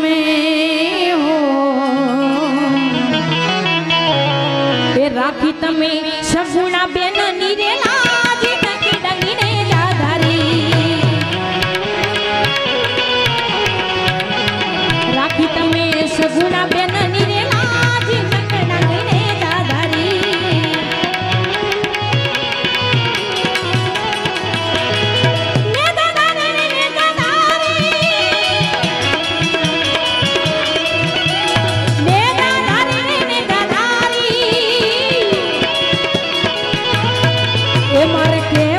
તમે હો એ રાખી તમે સગુણા બેન નીરેલા मार के